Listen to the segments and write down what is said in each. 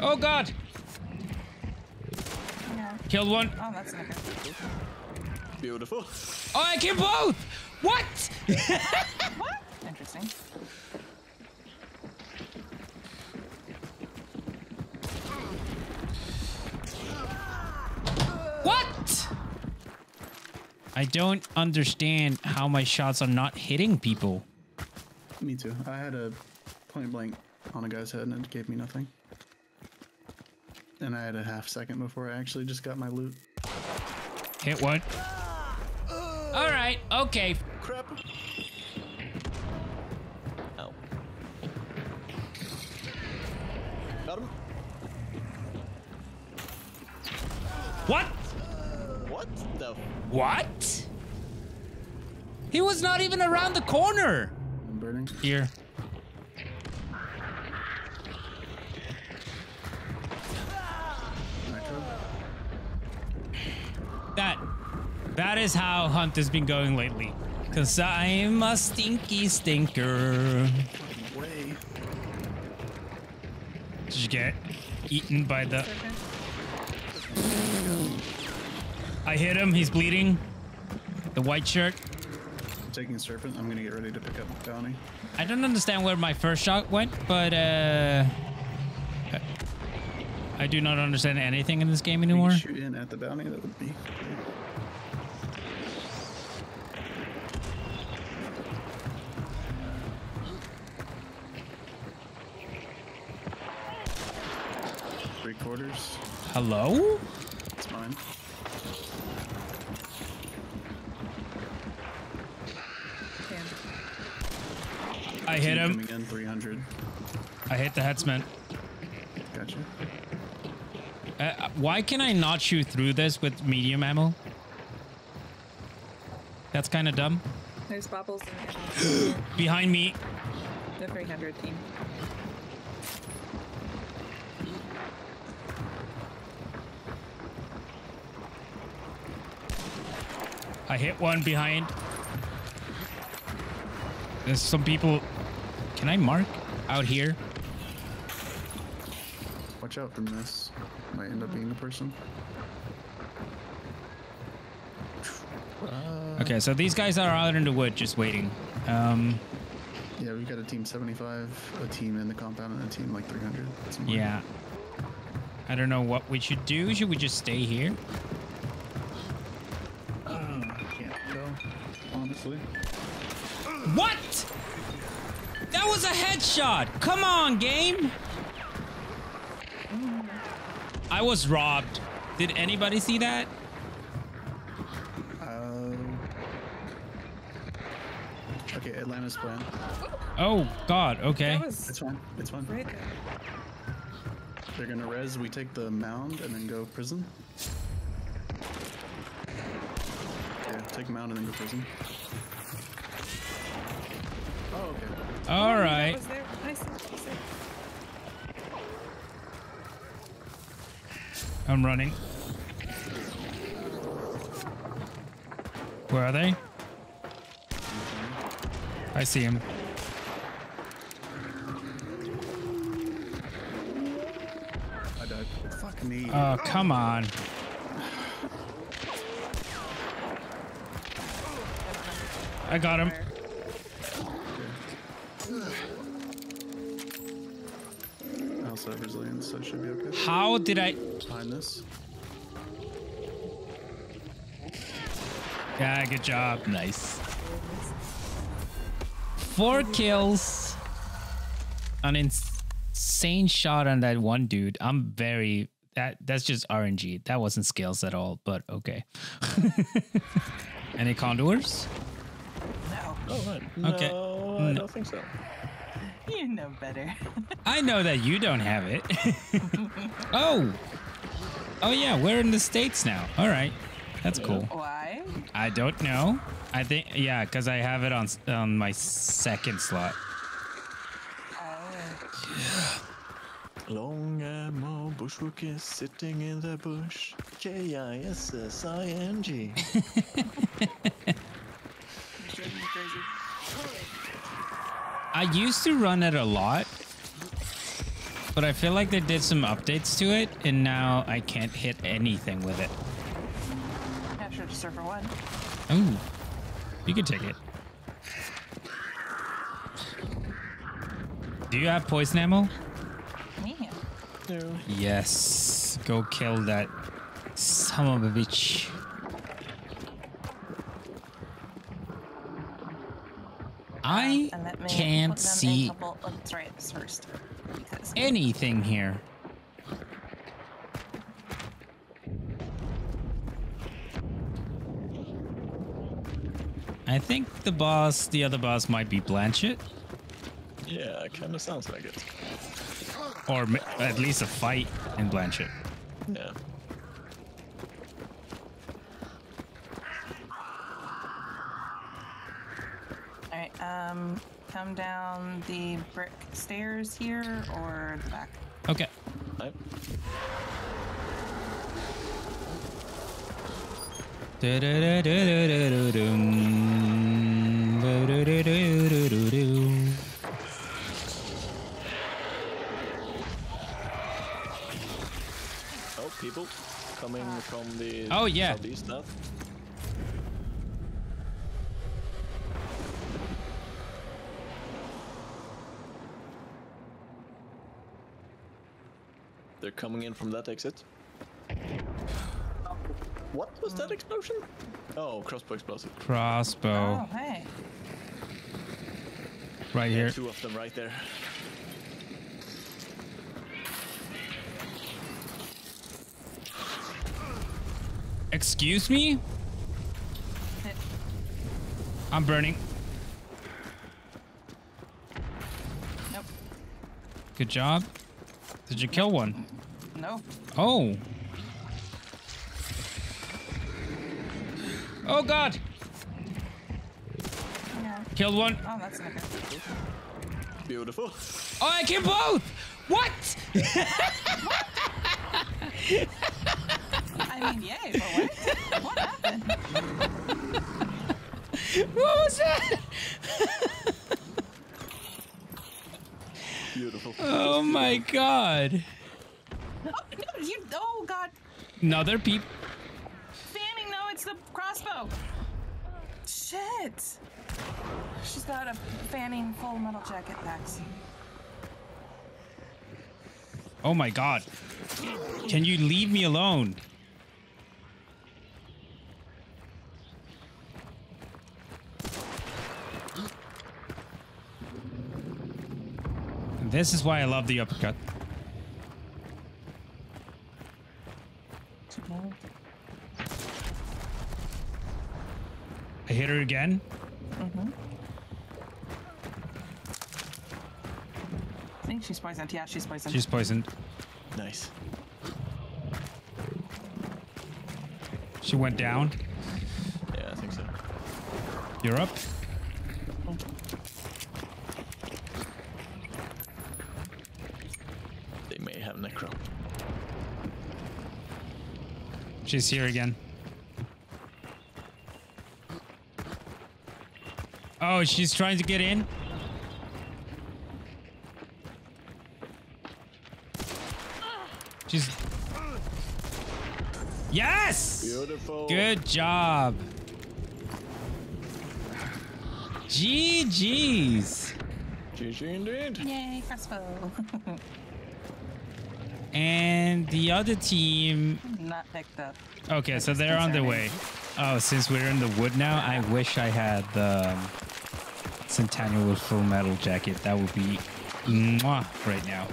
Oh god! Yeah. Killed one. Oh, that's not good. Beautiful. Oh, I killed both! What? What? Interesting. What? I don't understand how my shots are not hitting people. Me too. I had a point blank on a guy's head and it gave me nothing. And I had a half second before I actually just got my loot. Hit one. All right, okay. Crap. Ow. Got him. What? What the? What? He was not even around the corner. I'm burning. Here. Nitro. That that is how Hunt has been going lately. Cause I'm a stinky stinker. Way. Did you get eaten by the I hit him, he's bleeding. The white shirt. I'm taking a serpent. I'm gonna get ready to pick up bounty. I don't understand where my first shot went, but uh I do not understand anything in this game anymore. shoot in at the bounty, that would be. Quarters. Hello? It's mine. Damn. I hit him. Coming in 300. I hit the headsman. Gotcha. Uh, why can I not shoot through this with medium ammo? That's kind of dumb. There's bubbles in Behind me. the 300 team. I hit one behind. There's some people. Can I mark out here? Watch out from this. Might end up being the person. Okay, so these guys are out in the wood just waiting. Um, Yeah, we've got a team 75, a team in the compound, and a team like 300. somewhere. yeah. I don't know what we should do. Should we just stay here? Honestly. What? That was a headshot. Come on, game. I was robbed. Did anybody see that? Uh, okay, Atlanta's plan. Oh God. Okay. That was It's fine. It's fine. right there. They're gonna res. We take the mound and then go prison. Yeah, take mound and then go prison. Oh, okay. All That right. was. I see. I see. I'm running. Where are they? I see him. I died. Fuck me. Oh, come on. I got him. I also have resilience, so it should be okay. How did I? Behind this. Yeah, good job. Nice. Four kills. An insane shot on that one dude. I'm very that that's just RNG. That wasn't skills at all, but okay. Any condors? No, Oh, right. Okay. No, I No. don't think so. you know better. I know that you don't have it. oh. Oh yeah, we're in the states now. All right. That's cool. Why? I don't know. I think yeah, cuz I have it on s- on my second slot. Oh, Long ammo bushwhacker sitting in the bush. K I S S I N G. you're driving me crazy. I used to run it a lot, But I feel like they did some updates to it, and now I can't hit anything with it. Yeah, sure, just serve for one. Ooh, you can take it. Do you have poison ammo? Me? No. Yes. Go kill that son of a bitch. I And let me can't see A couple, let's try this first. Anything here. I think the boss, the other boss might be Blanchett, Yeah, it kind of sounds like it. or at least a fight in Blanchett. Yeah. All right, um, come down the brick stairs here or the back. Okay. I, oh, people coming from the Oh, yeah. southeast now. They're coming in from that exit. What was that explosion? Oh, crossbow explosive. Crossbow Oh, hey. right here. Two of them right there. Excuse me? I'm burning. Nope. Good job. Did you kill one? No. Oh. Oh god. Yeah. Killed one. Oh, that's not good. Beautiful. Oh, I killed both. What? I mean, yay, but what? What happened? What was that? Beautiful. Oh my god. Oh, no, you, oh, God. Another peep. Fanning, no, it's the crossbow. Shit. She's got a fanning full metal jacket packs. Oh my god. Can you leave me alone? This is why I love the Uppermat. I hit her again. Mhm. I think she's poisoned. Yeah, she's poisoned. She's poisoned. Nice. She went down. Yeah, I think so. You're up. They may have necro. She's here again. Oh, she's trying to get in. She's. Yes! Beautiful. Good job. GG's. GG indeed. Yay, crossbow. And the other team. Not picked up. Okay, so they're on their way. Oh, since we're in the wood now, I wish I had the um, Centennial with full metal jacket. That would be mwah right now.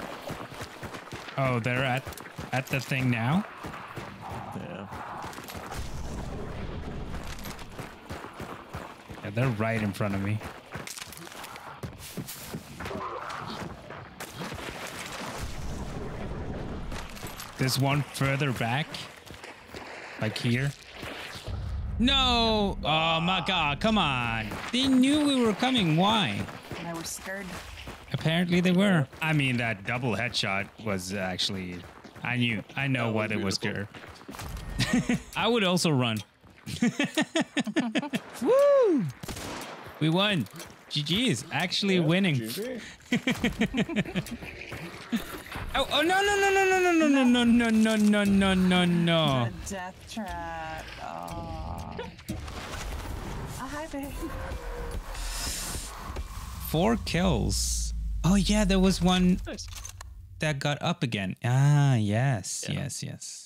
Oh, they're at at the thing now. Yeah. Yeah, they're right in front of me. There's one further back, like here. No! Oh my god, come on. They knew we were coming. Why? And I was scared. Apparently they were. I mean, that double headshot was actually. I knew. I know That what was it was, beautiful. I would also run. Woo! We won. GG's. Actually winning. GG. Oh, oh no no no no no no no no no no no no no no. The death trap. Oh. oh hi, babe. Four kills. Oh yeah, there was one Nice. that got up again. Ah yes Yeah. yes yes.